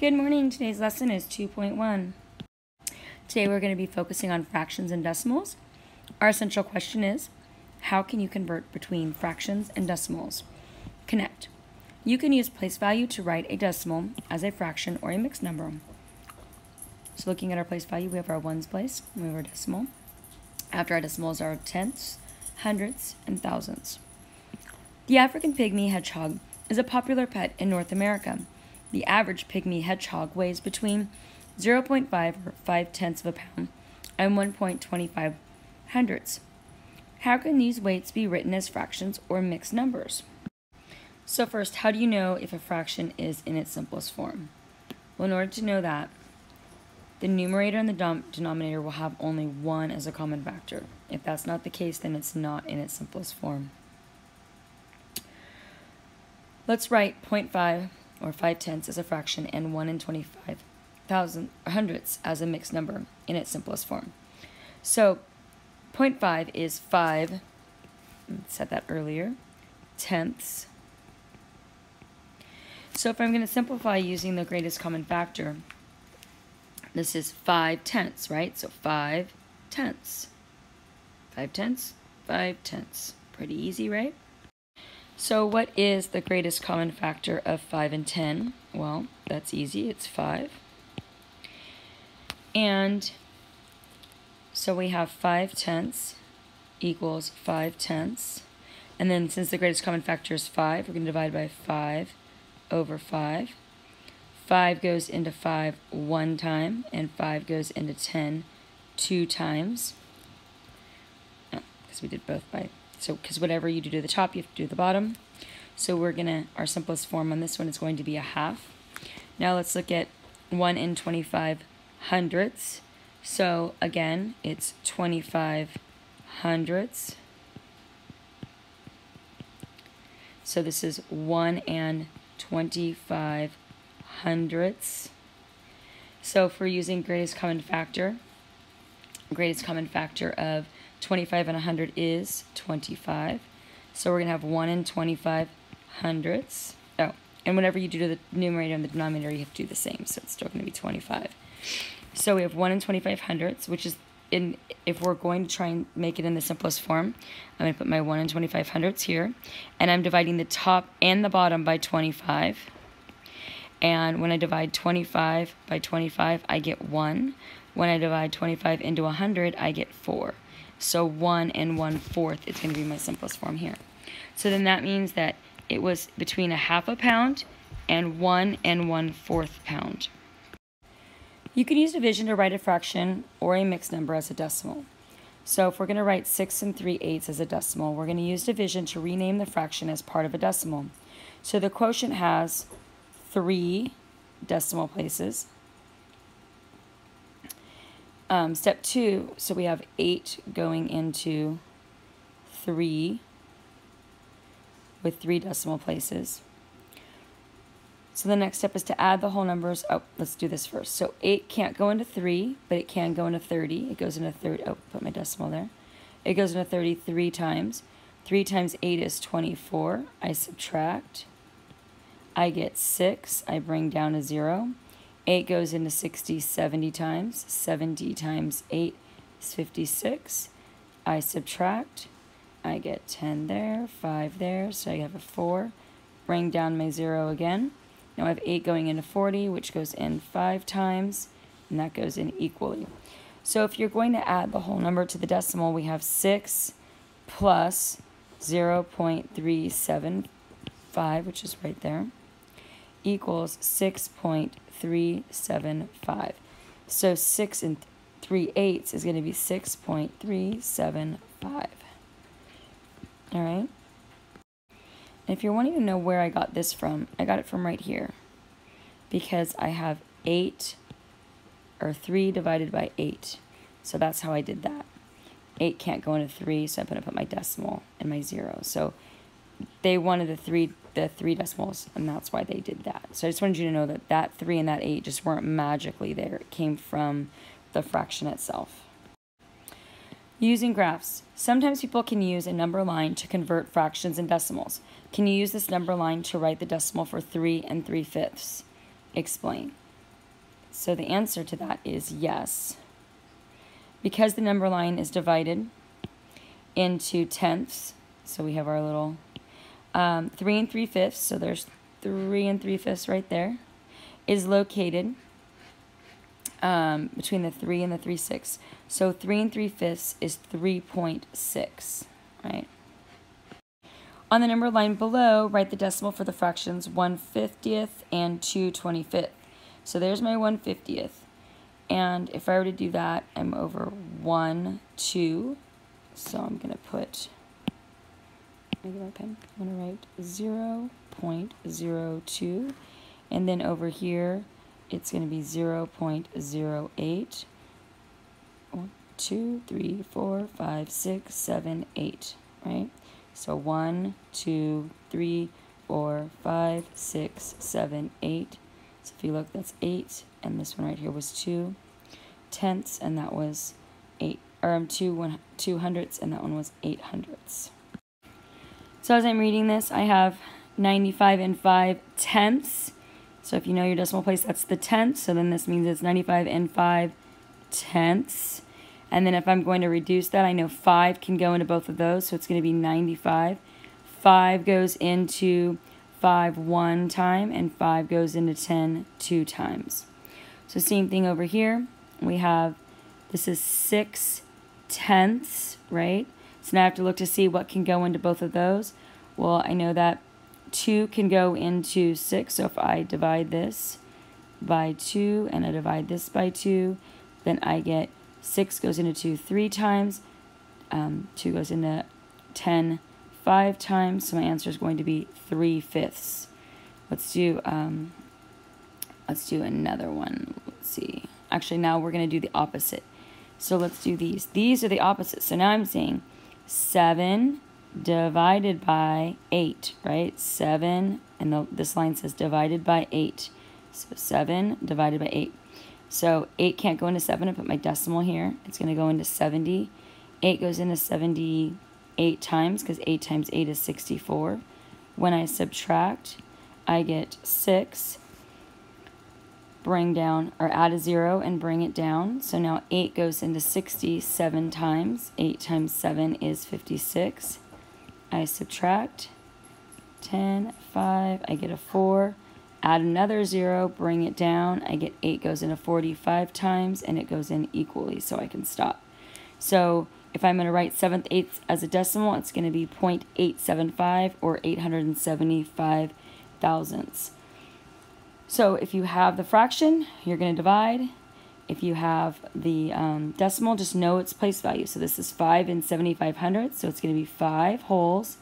Good morning. Today's lesson is 2.1. Today we're going to be focusing on fractions and decimals. Our essential question is, how can you convert between fractions and decimals? Connect. You can use place value to write a decimal as a fraction or a mixed number. So looking at our place value, we have our ones place, we have our decimal. After our decimals are tenths, hundredths, and thousandths. The African pygmy hedgehog is a popular pet in North America. The average pygmy hedgehog weighs between 0.5 or 5 tenths of a pound and 1.25 hundredths. How can these weights be written as fractions or mixed numbers? So first, how do you know if a fraction is in its simplest form? Well, in order to know that, the numerator and the denominator will have only one as a common factor. If that's not the case, then it's not in its simplest form. Let's write 0.5 or 5 tenths as a fraction and 1 in 25 thousand hundredths as a mixed number in its simplest form. So 0.5 is 5, mm, said that earlier, tenths. So if I'm going to simplify using the greatest common factor, this is 5 tenths, right? So 5 tenths. 5 tenths, 5 tenths. Pretty easy, right? So what is the greatest common factor of 5 and 10? Well, that's easy. It's 5. And so we have 5 tenths equals 5 tenths. And then since the greatest common factor is 5, we're going to divide by 5 over 5. 5 goes into 5 one time, and 5 goes into 10 two times. Because oh, we did both by, so because whatever you do to the top, you have to do the bottom. So we're to, our simplest form on this one is going to be a half. Now let's look at 1 in 25 hundredths. So again, it's 25 hundredths. So this is 1 and 25 hundredths. So we're using greatest common factor, greatest common factor of 25 and 100 is 25. So we're going to have 1 and 25 hundredths. Oh, and whenever you do to the numerator and the denominator, you have to do the same. So it's still going to be 25. So we have 1 in 25 hundredths, which is in, if we're going to try and make it in the simplest form, I'm going to put my 1 in 25 hundredths here. And I'm dividing the top and the bottom by 25. And when I divide 25 by 25, I get 1. When I divide 25 into 100, I get 4. So 1 and 1 fourth is going to be my simplest form here. So then that means that it was between a half a pound and 1 and 1 fourth pound. You can use division to write a fraction or a mixed number as a decimal. So if we're going to write 6 and 3 eighths as a decimal, we're going to use division to rename the fraction as part of a decimal. So the quotient has three decimal places. Um, step two, so we have 8 going into 3 with 3 decimal places. So the next step is to add the whole numbers. Oh, let's do this first. So 8 can't go into 3, but it can go into 30. It goes into 30. Oh, put my decimal there. It goes into 33 times. 3 times 8 is 24. I subtract. I get 6. I bring down a 0. 8 goes into 60 70 times. 70 times 8 is 56. I subtract. I get 10 there, 5 there, so I have a 4. Bring down my 0 again. Now I have 8 going into 40, which goes in 5 times, and that goes in equally. So if you're going to add the whole number to the decimal, we have 6 plus 0 0.375, which is right there, equals 6.375. So 6 and 3 eighths is going to be 6.375. All right? if you're wanting to know where I got this from, I got it from right here. Because I have 8, or 3 divided by 8. So that's how I did that. 8 can't go into 3, so I'm going to put my decimal and my 0. So they wanted the three the three decimals, and that's why they did that. So I just wanted you to know that that 3 and that 8 just weren't magically there. It came from the fraction itself. Using graphs. Sometimes people can use a number line to convert fractions and decimals. Can you use this number line to write the decimal for 3 and 3 fifths? Explain. So the answer to that is yes. Because the number line is divided into tenths, so we have our little um, 3 and 3 fifths, so there's 3 and 3 fifths right there, is located um, between the 3 and the 3 6. So 3 and 3 fifths is 3.6, right? On the number line below, write the decimal for the fractions 1 50th and 2 25th. So there's my 1 50th. And if I were to do that, I'm over 1, 2. So I'm going to put, Pen, I'm going to write 0 0.02. And then over here, it's going to be 0 0.08. 1, 2, 3, 4, 5, 6, 7, 8, right? So 1, 2, 3, 4, 5, 6, 7, 8. So if you look, that's 8, and this one right here was 2 tenths, and that was 8, or um, 2, one, 2 hundredths, and that one was 8 hundredths. So as I'm reading this, I have 95 and 5 tenths. So if you know your decimal place, that's the tenth. So then this means it's 95 and 5 tenths. And then if I'm going to reduce that, I know 5 can go into both of those. So it's going to be 95. 5 goes into 5 one time, and 5 goes into 10 two times. So same thing over here. We have, this is 6 tenths, right? So now I have to look to see what can go into both of those. Well, I know that 2 can go into 6. So if I divide this by 2 and I divide this by 2, then I get 6 goes into 2 3 times. Um, 2 goes into 10 5 times. So my answer is going to be 3 fifths. Let's do, um, let's do another one. Let's see. Actually, now we're going to do the opposite. So let's do these. These are the opposite. So now I'm saying 7 divided by 8, right? 7, and the, this line says divided by 8. So 7 divided by 8. So 8 can't go into 7. I put my decimal here. It's going to go into 70. 8 goes into 78 times because 8 times 8 is 64. When I subtract, I get 6. Bring down, or add a 0 and bring it down. So now 8 goes into 67 times. 8 times 7 is 56. I subtract 10, 5, I get a 4, add another 0, bring it down, I get 8 goes into 45 times, and it goes in equally, so I can stop. So if I'm going to write 7th eighths as a decimal, it's going to be 0.875 or 875 thousandths. So if you have the fraction, you're going to divide, if you have the um, decimal, just know its place value. So this is 5 and 75 hundredths, so it's going to be 5 wholes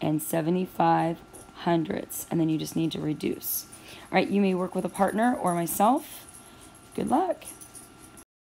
and 75 hundredths, and then you just need to reduce. All right, you may work with a partner or myself. Good luck.